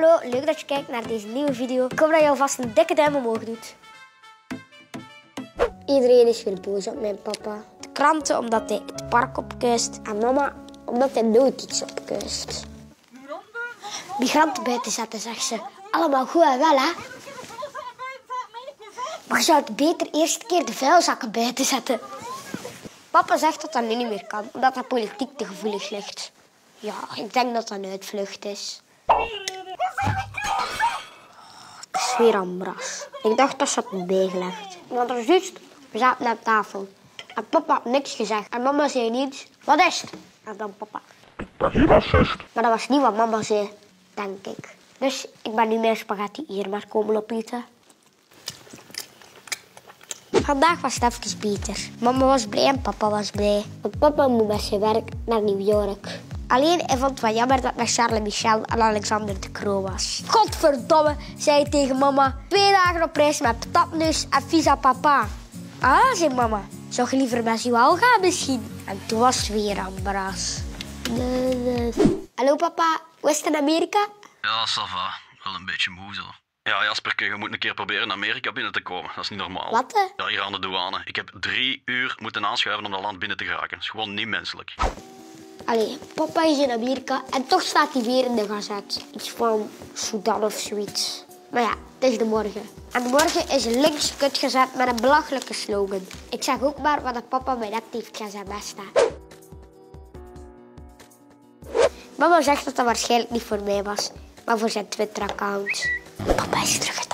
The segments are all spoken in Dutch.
Hallo, leuk dat je kijkt naar deze nieuwe video. Ik hoop dat je alvast een dikke duim omhoog doet. Iedereen is weer boos op mijn papa. De kranten omdat hij het park opkuist. En mama, omdat hij nooit iets opkuist. Migranten buiten zetten, zegt ze. Allemaal goed en wel, hè? Maar je zou het beter eerst keer de vuilzakken buiten zetten. Papa zegt dat dat nu niet meer kan, omdat dat politiek te gevoelig ligt. Ja, ik denk dat dat een uitvlucht is. Het weer. Ik dacht dat ze had bijgelegd. Want er is juist, we zaten aan tafel. En papa had niks gezegd. En mama zei niets. Wat is het? En dan papa. Dat je racist. Maar dat was niet wat mama zei, denk ik. Dus ik ben nu mijn spaghetti hier maar komen opeten. Vandaag was het even beter. Mama was blij en papa was blij. Want papa moet met zijn werk naar New York. Alleen hij vond het wel jammer dat het met Charles Michel en Alexander de Croo was. Godverdomme, zei hij tegen mama. Twee dagen op reis met patatneus en visa papa. Ah, zei mama. Zou je liever met Joël gaan misschien? En toen was het weer ambras. Hallo papa, hoe is het in Amerika? Ja, ça va. Wel een beetje moe zo. Ja, Jasper, je moet een keer proberen in Amerika binnen te komen. Dat is niet normaal. Wat, hè? Ja, hier aan de douane. Ik heb drie uur moeten aanschuiven om dat land binnen te geraken. Dat is gewoon niet menselijk. Allee, papa is in Amerika en toch staat hij weer in de gazet. Iets van Sudan of zoiets. Maar ja, het is de morgen. En morgen is links kut gezet met een belachelijke slogan. Ik zeg ook maar wat papa mij net heeft gezegd. Mama zegt dat dat waarschijnlijk niet voor mij was, maar voor zijn Twitter-account. Papa is terug.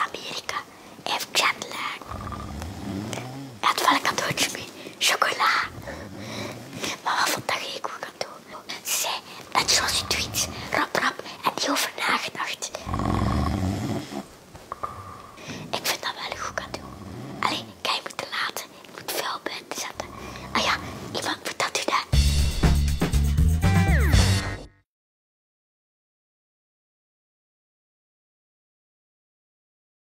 八の字って